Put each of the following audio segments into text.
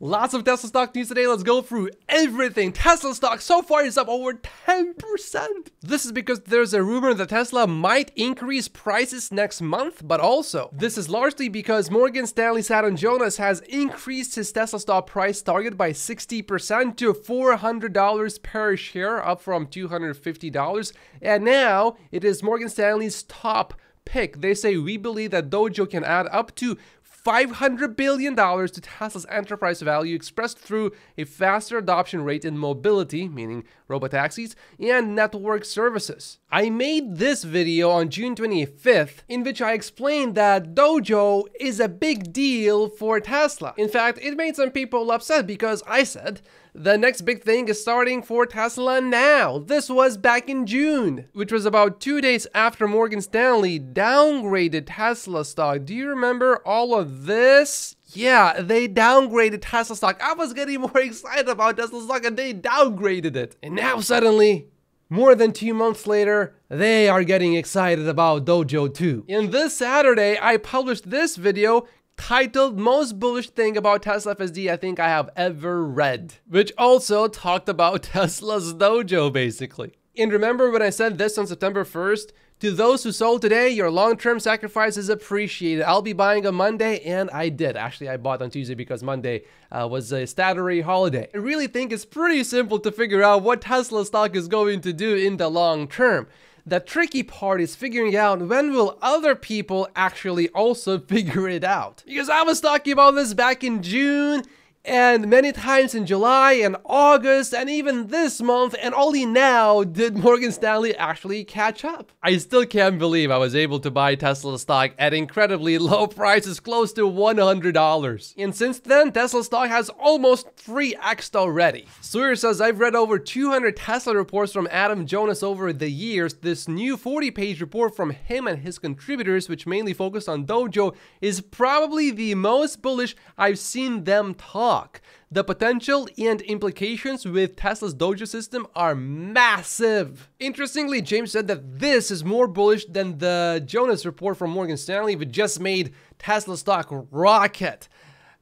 Lots of Tesla stock news today. Let's go through everything. Tesla stock so far is up over 10%. This is because there's a rumor that Tesla might increase prices next month, but also this is largely because Morgan Stanley's Adam Jonas has increased his Tesla stock price target by 60% to $400 per share, up from $250. And now it is Morgan Stanley's top pick. They say we believe that Dojo can add up to $500 billion to Tesla's enterprise value expressed through a faster adoption rate in mobility, meaning robotaxis, and network services. I made this video on June 25th in which I explained that Dojo is a big deal for Tesla. In fact, it made some people upset because I said the next big thing is starting for Tesla now. This was back in June, which was about two days after Morgan Stanley downgraded Tesla stock. Do you remember all of this? Yeah, they downgraded Tesla stock. I was getting more excited about Tesla stock and they downgraded it. And now suddenly, more than two months later, they are getting excited about Dojo too. And this Saturday, I published this video titled Most Bullish Thing About Tesla FSD I Think I Have Ever Read, which also talked about Tesla's dojo basically. And remember when I said this on September 1st? To those who sold today, your long-term sacrifice is appreciated. I'll be buying on Monday, and I did. Actually, I bought on Tuesday because Monday uh, was a statutory holiday. I really think it's pretty simple to figure out what Tesla stock is going to do in the long term. The tricky part is figuring out when will other people actually also figure it out. Because I was talking about this back in June and many times in July and August and even this month and only now did Morgan Stanley actually catch up. I still can't believe I was able to buy Tesla stock at incredibly low prices close to $100. And since then Tesla stock has almost 3x already. Sawyer says I've read over 200 Tesla reports from Adam Jonas over the years. This new 40 page report from him and his contributors which mainly focused on Dojo is probably the most bullish I've seen them talk the potential and implications with Tesla's Dojo system are massive. Interestingly, James said that this is more bullish than the Jonas report from Morgan Stanley, which just made Tesla stock rocket.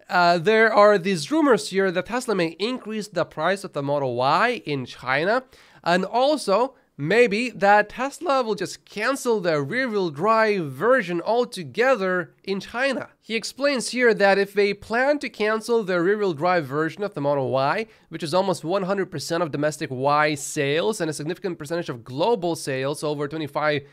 Uh, there are these rumors here that Tesla may increase the price of the Model Y in China, and also maybe that Tesla will just cancel the rear-wheel drive version altogether in China. He explains here that if they plan to cancel the rear-wheel drive version of the Model Y, which is almost 100% of domestic Y sales and a significant percentage of global sales, over 25%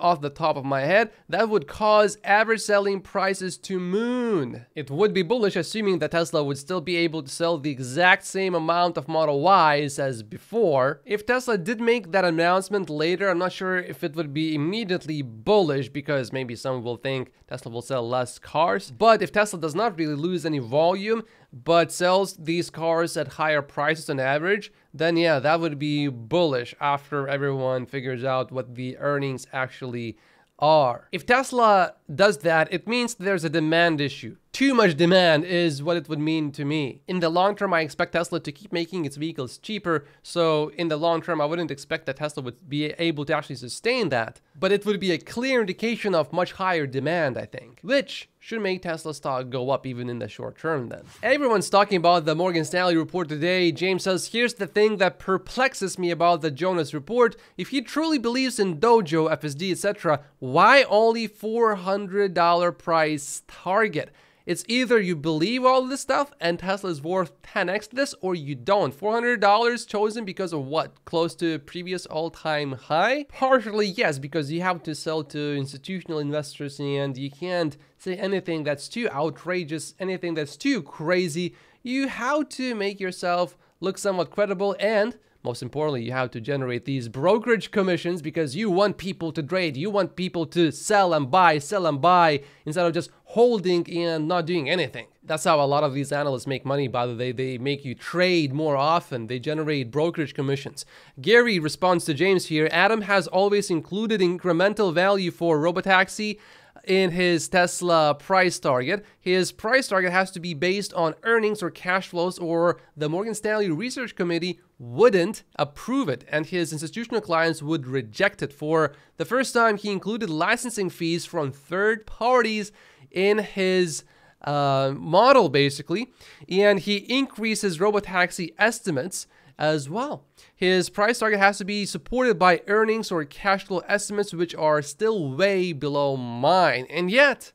off the top of my head, that would cause average selling prices to moon. It would be bullish assuming that Tesla would still be able to sell the exact same amount of Model Ys as before. If Tesla did make that announcement later, I'm not sure if it would be immediately bullish because maybe some will think Tesla will sell less cars. But if Tesla does not really lose any volume, but sells these cars at higher prices on average, then yeah, that would be bullish after everyone figures out what the earnings actually are. If Tesla does that, it means there's a demand issue. Too much demand is what it would mean to me. In the long term, I expect Tesla to keep making its vehicles cheaper. So in the long term, I wouldn't expect that Tesla would be able to actually sustain that. But it would be a clear indication of much higher demand, I think, which should make Tesla stock go up even in the short term then. Everyone's talking about the Morgan Stanley report today. James says, here's the thing that perplexes me about the Jonas report. If he truly believes in Dojo, FSD, etc., why only $400 price target? It's either you believe all this stuff and Tesla is worth 10x this or you don't. $400 chosen because of what? Close to previous all-time high? Partially yes, because you have to sell to institutional investors and you can't say anything that's too outrageous, anything that's too crazy. You have to make yourself look somewhat credible and most importantly, you have to generate these brokerage commissions because you want people to trade. You want people to sell and buy, sell and buy instead of just holding and not doing anything. That's how a lot of these analysts make money, by the way. They make you trade more often. They generate brokerage commissions. Gary responds to James here. Adam has always included incremental value for Robotaxi in his Tesla price target. His price target has to be based on earnings or cash flows, or the Morgan Stanley Research Committee wouldn't approve it, and his institutional clients would reject it. For the first time, he included licensing fees from third parties in his uh, model basically, and he increases robotaxi estimates as well. His price target has to be supported by earnings or cash flow estimates, which are still way below mine. And yet,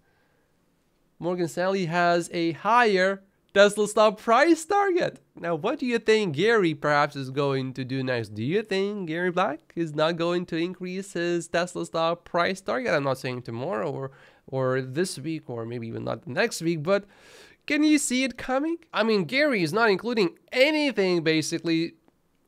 Morgan Stanley has a higher Tesla stock price target. Now, what do you think Gary perhaps is going to do next? Do you think Gary Black is not going to increase his Tesla stock price target? I'm not saying tomorrow or or this week or maybe even not next week, but can you see it coming? I mean, Gary is not including anything basically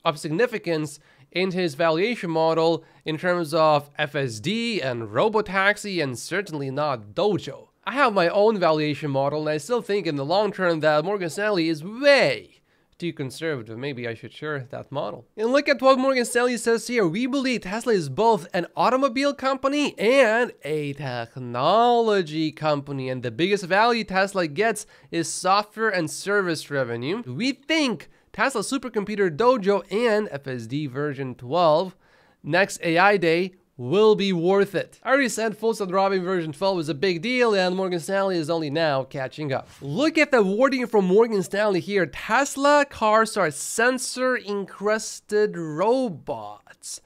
of significance in his valuation model in terms of FSD and Robotaxi and certainly not Dojo. I have my own valuation model and I still think in the long term that Morgan Stanley is way too conservative. Maybe I should share that model. And look at what Morgan Stanley says here. We believe Tesla is both an automobile company and a technology company. And the biggest value Tesla gets is software and service revenue. We think Tesla supercomputer Dojo and FSD version 12 next AI day will be worth it. I already said Full Self-Driving version 12 was a big deal and Morgan Stanley is only now catching up. Look at the wording from Morgan Stanley here. Tesla cars are sensor encrusted robots.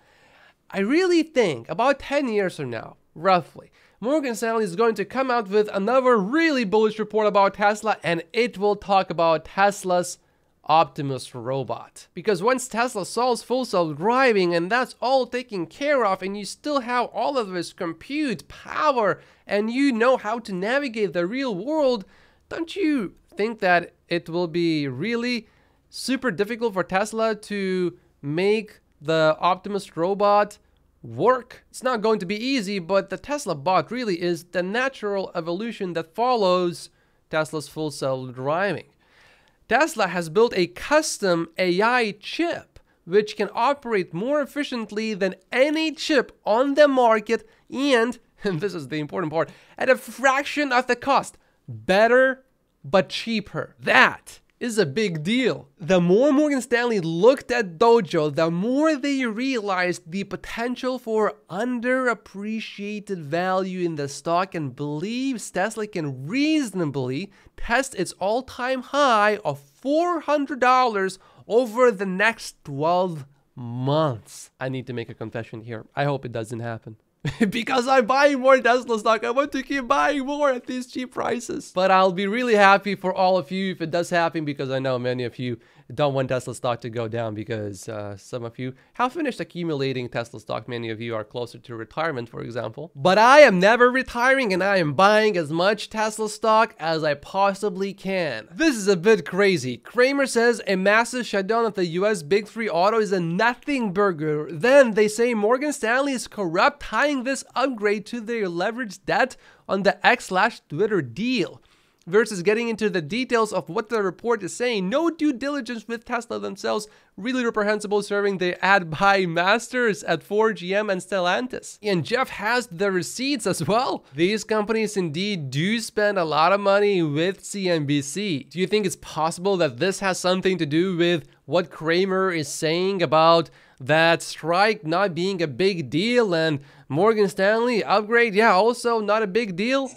I really think about 10 years from now, roughly, Morgan Stanley is going to come out with another really bullish report about Tesla and it will talk about Tesla's Optimus robot. Because once Tesla solves full self-driving and that's all taken care of and you still have all of this compute power and you know how to navigate the real world, don't you think that it will be really super difficult for Tesla to make the Optimus robot work. It's not going to be easy, but the Tesla bot really is the natural evolution that follows Tesla's full self-driving. Tesla has built a custom AI chip which can operate more efficiently than any chip on the market and, and this is the important part, at a fraction of the cost. Better, but cheaper. That is a big deal. The more Morgan Stanley looked at Dojo, the more they realized the potential for underappreciated value in the stock and believes Tesla can reasonably test its all-time high of $400 over the next 12 months. I need to make a confession here. I hope it doesn't happen. because I'm buying more Tesla stock. I want to keep buying more at these cheap prices. But I'll be really happy for all of you if it does happen because I know many of you don't want Tesla stock to go down because uh, some of you have finished accumulating Tesla stock. Many of you are closer to retirement, for example. But I am never retiring and I am buying as much Tesla stock as I possibly can. This is a bit crazy. Cramer says a massive shutdown of the US Big Three auto is a nothing burger. Then they say Morgan Stanley is corrupt, tying this upgrade to their leveraged debt on the X slash Twitter deal versus getting into the details of what the report is saying. No due diligence with Tesla themselves, really reprehensible serving the ad buy masters at Ford, GM, and Stellantis. And Jeff has the receipts as well. These companies indeed do spend a lot of money with CNBC. Do you think it's possible that this has something to do with what Cramer is saying about that strike not being a big deal and Morgan Stanley upgrade, yeah, also not a big deal.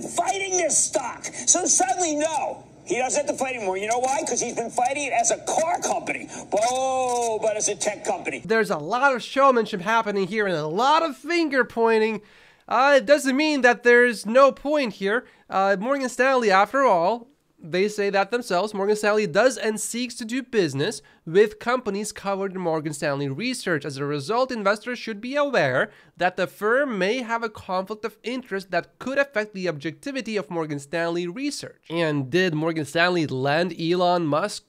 Fighting this stock, so suddenly no. He doesn't have to fight anymore. You know why? Because he's been fighting it as a car company. Oh, but as a tech company. There's a lot of showmanship happening here and a lot of finger pointing. Uh, it doesn't mean that there's no point here. Uh, Morgan Stanley, after all, they say that themselves. Morgan Stanley does and seeks to do business with companies covered in Morgan Stanley research. As a result, investors should be aware that the firm may have a conflict of interest that could affect the objectivity of Morgan Stanley research. And did Morgan Stanley lend Elon Musk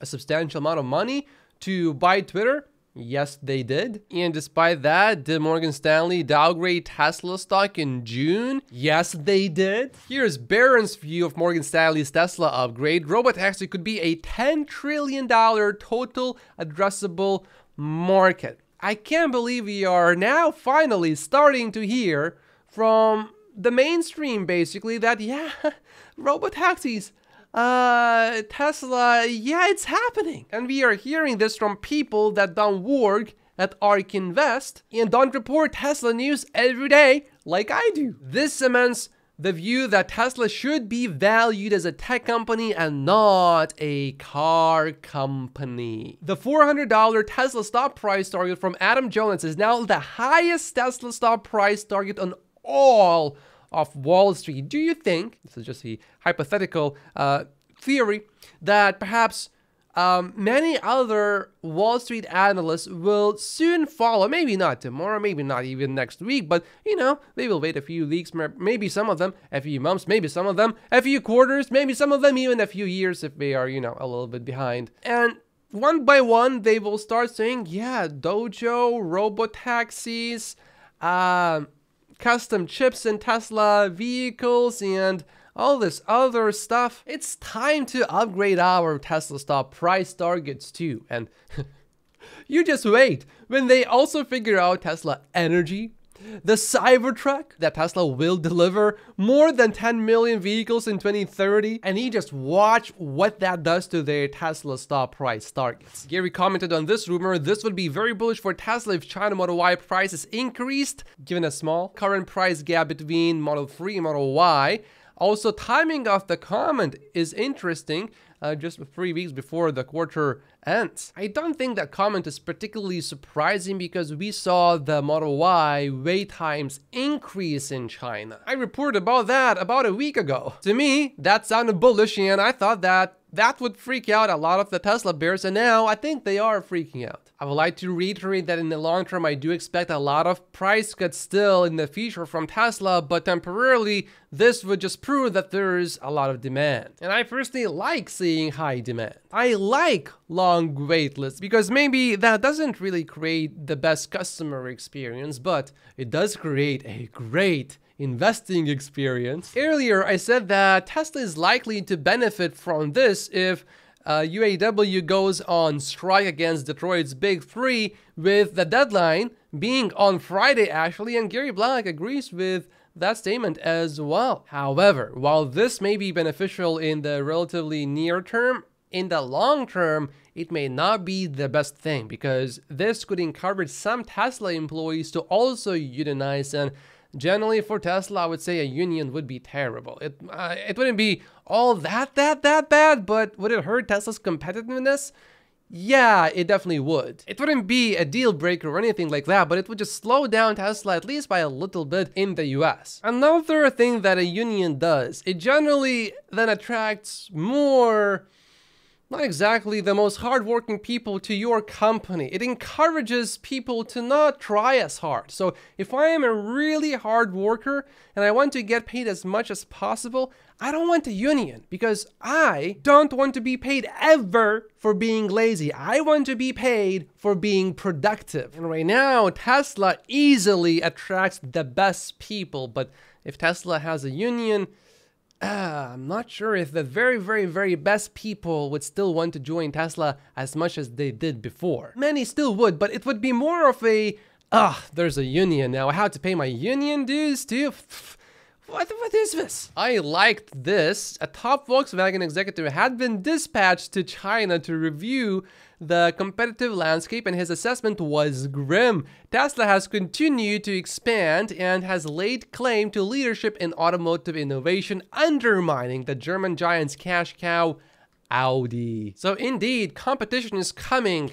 a substantial amount of money to buy Twitter? Yes, they did. And despite that, did Morgan Stanley downgrade Tesla stock in June? Yes, they did. Here's Barron's view of Morgan Stanley's Tesla upgrade. Robotaxi could be a $10 trillion total addressable market. I can't believe we are now finally starting to hear from the mainstream basically that, yeah, robotaxis uh, Tesla, yeah, it's happening. And we are hearing this from people that don't work at ARK Invest and don't report Tesla news every day like I do. This cements the view that Tesla should be valued as a tech company and not a car company. The $400 Tesla stock price target from Adam Jonas is now the highest Tesla stock price target on all of Wall Street. Do you think, this is just a hypothetical uh, theory, that perhaps um, many other Wall Street analysts will soon follow. Maybe not tomorrow, maybe not even next week, but you know, they will wait a few weeks, maybe some of them a few months, maybe some of them a few quarters, maybe some of them even a few years if they are, you know, a little bit behind. And one by one, they will start saying, yeah, Dojo, robotaxis, uh, custom chips in Tesla vehicles, and all this other stuff, it's time to upgrade our Tesla stock price targets too. And you just wait when they also figure out Tesla Energy, the Cybertruck that Tesla will deliver more than 10 million vehicles in 2030 and you just watch what that does to their Tesla stock price targets. Gary commented on this rumor, this would be very bullish for Tesla if China Model Y prices increased given a small current price gap between Model 3 and Model Y. Also, timing of the comment is interesting, uh, just three weeks before the quarter ends. I don't think that comment is particularly surprising because we saw the Model Y wait times increase in China. I reported about that about a week ago. To me, that sounded bullish and I thought that that would freak out a lot of the Tesla bears, and now I think they are freaking out. I would like to reiterate that in the long term, I do expect a lot of price cuts still in the future from Tesla, but temporarily, this would just prove that there's a lot of demand. And I personally like seeing high demand. I like long wait lists because maybe that doesn't really create the best customer experience, but it does create a great investing experience. Earlier, I said that Tesla is likely to benefit from this if uh, UAW goes on strike against Detroit's Big Three, with the deadline being on Friday, actually, and Gary Black agrees with that statement as well. However, while this may be beneficial in the relatively near term, in the long term, it may not be the best thing because this could encourage some Tesla employees to also unionize and Generally, for Tesla, I would say a union would be terrible. It uh, it wouldn't be all that that that bad, but would it hurt Tesla's competitiveness? Yeah, it definitely would. It wouldn't be a deal breaker or anything like that, but it would just slow down Tesla at least by a little bit in the US. Another thing that a union does, it generally then attracts more not exactly the most hardworking people to your company. It encourages people to not try as hard. So if I am a really hard worker and I want to get paid as much as possible, I don't want a union because I don't want to be paid ever for being lazy. I want to be paid for being productive. And right now, Tesla easily attracts the best people, but if Tesla has a union, uh, I'm not sure if the very, very, very best people would still want to join Tesla as much as they did before. Many still would, but it would be more of a, ah, there's a union now. I have to pay my union dues too. What, what is this? I liked this. A top Volkswagen executive had been dispatched to China to review the competitive landscape and his assessment was grim. Tesla has continued to expand and has laid claim to leadership in automotive innovation, undermining the German giant's cash cow, Audi. So indeed, competition is coming.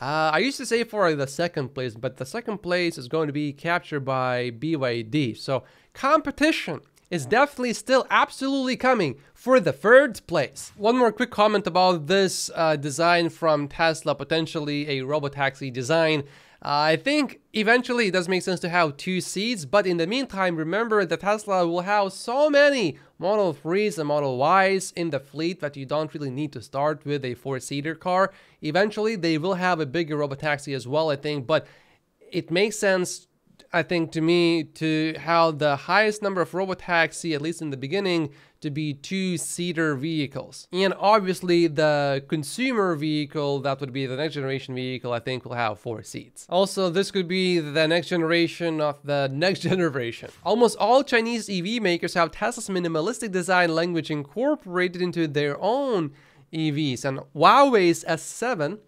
Uh, I used to say for the second place, but the second place is going to be captured by BYD. So competition is definitely still absolutely coming for the third place. One more quick comment about this uh, design from Tesla, potentially a robotaxi design. Uh, I think eventually it does make sense to have two seats, but in the meantime, remember that Tesla will have so many Model 3s and Model Ys in the fleet that you don't really need to start with a four-seater car. Eventually, they will have a bigger robotaxi as well, I think, but it makes sense I think to me to have the highest number of robot robotaxi, at least in the beginning, to be two-seater vehicles. And obviously the consumer vehicle, that would be the next generation vehicle, I think will have four seats. Also, this could be the next generation of the next generation. Almost all Chinese EV makers have Tesla's minimalistic design language incorporated into their own EVs and Huawei's S7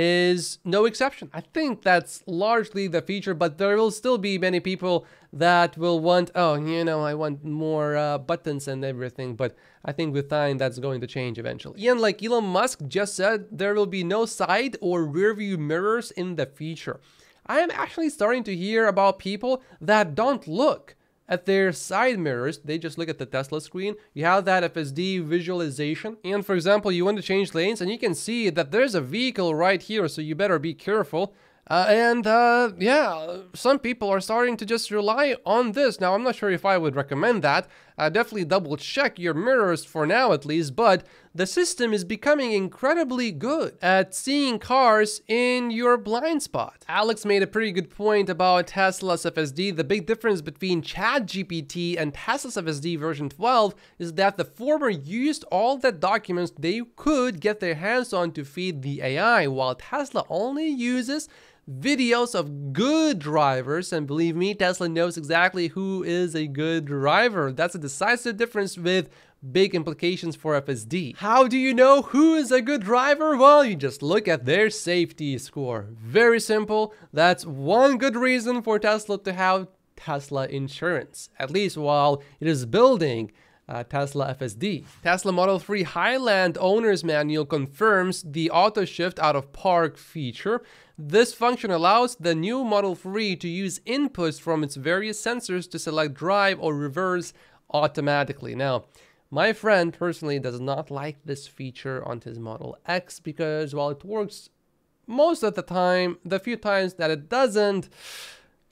is no exception. I think that's largely the feature, but there will still be many people that will want, oh, you know, I want more uh, buttons and everything, but I think with time that's going to change eventually. And like Elon Musk just said, there will be no side or rear view mirrors in the future. I am actually starting to hear about people that don't look at their side mirrors, they just look at the Tesla screen. You have that FSD visualization. And for example, you want to change lanes and you can see that there's a vehicle right here, so you better be careful. Uh, and uh, yeah, some people are starting to just rely on this. Now, I'm not sure if I would recommend that. Uh, definitely double check your mirrors for now at least, but the system is becoming incredibly good at seeing cars in your blind spot. Alex made a pretty good point about Tesla's FSD. The big difference between ChatGPT and Tesla's FSD version 12 is that the former used all the documents they could get their hands on to feed the AI, while Tesla only uses videos of good drivers and believe me tesla knows exactly who is a good driver that's a decisive difference with big implications for fsd how do you know who is a good driver well you just look at their safety score very simple that's one good reason for tesla to have tesla insurance at least while it is building uh, Tesla FSD. Tesla Model 3 Highland Owner's Manual confirms the auto shift out of park feature. This function allows the new Model 3 to use inputs from its various sensors to select drive or reverse automatically. Now, my friend personally does not like this feature on his Model X because while it works most of the time, the few times that it doesn't,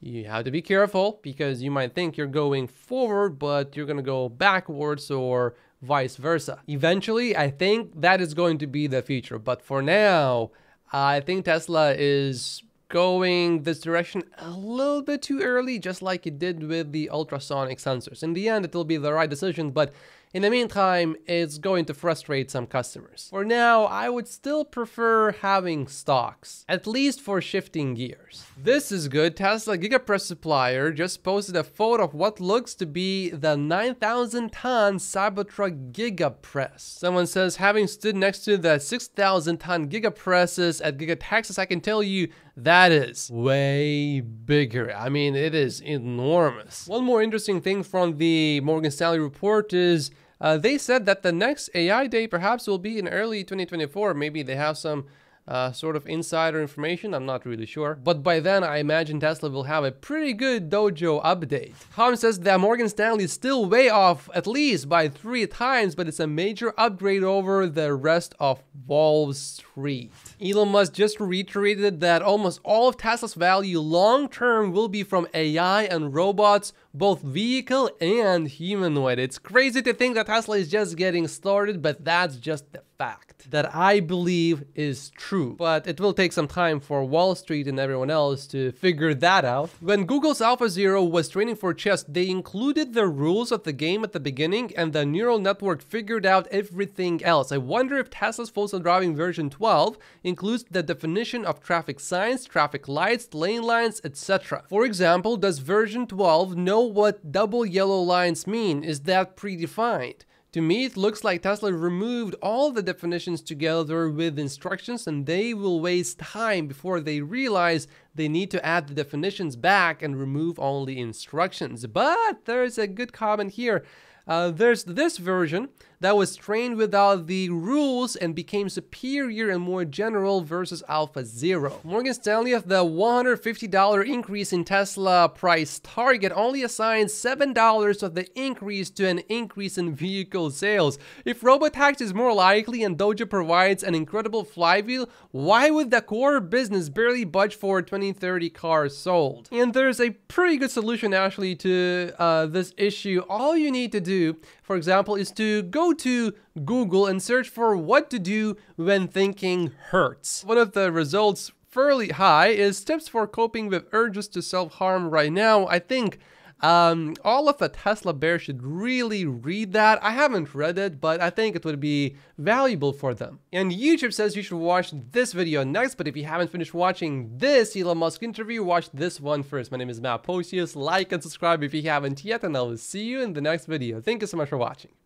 you have to be careful because you might think you're going forward, but you're going to go backwards or vice versa. Eventually, I think that is going to be the future. But for now, I think Tesla is going this direction a little bit too early, just like it did with the ultrasonic sensors. In the end, it will be the right decision, but in the meantime, it's going to frustrate some customers. For now, I would still prefer having stalks, at least for shifting gears. This is good. Tesla GigaPress supplier just posted a photo of what looks to be the 9,000 ton Cybertruck GigaPress. Someone says, having stood next to the 6,000 ton GigaPresses at Giga Texas, I can tell you that is way bigger. I mean, it is enormous. One more interesting thing from the Morgan Stanley report is uh, they said that the next AI day perhaps will be in early 2024. Maybe they have some uh, sort of insider information. I'm not really sure. But by then, I imagine Tesla will have a pretty good dojo update. Tom says that Morgan Stanley is still way off, at least by three times, but it's a major upgrade over the rest of Wall Street. Elon Musk just reiterated that almost all of Tesla's value long term will be from AI and robots, both vehicle and humanoid. It's crazy to think that Tesla is just getting started, but that's just the fact that I believe is true. But it will take some time for Wall Street and everyone else to figure that out. When Google's AlphaZero was training for chess, they included the rules of the game at the beginning and the neural network figured out everything else. I wonder if Tesla's Full Self-Driving version 12 includes the definition of traffic signs, traffic lights, lane lines, etc. For example, does version 12 know what double yellow lines mean? Is that predefined? To me, it looks like Tesla removed all the definitions together with instructions and they will waste time before they realize they need to add the definitions back and remove only instructions. But there's a good comment here. Uh, there's this version that was trained without the rules and became superior and more general versus Alpha Zero. Morgan Stanley of the $150 increase in Tesla price target only assigns $7 of the increase to an increase in vehicle sales. If Robotaxi is more likely and Dojo provides an incredible flywheel, why would the core business barely budge for 2030 cars sold? And there's a pretty good solution actually to uh, this issue. All you need to do, for example, is to go to Google and search for what to do when thinking hurts. One of the results fairly high is tips for coping with urges to self-harm right now. I think um, all of the Tesla bears should really read that. I haven't read it, but I think it would be valuable for them. And YouTube says you should watch this video next, but if you haven't finished watching this Elon Musk interview, watch this one first. My name is Matt Pocius. Like and subscribe if you haven't yet, and I will see you in the next video. Thank you so much for watching.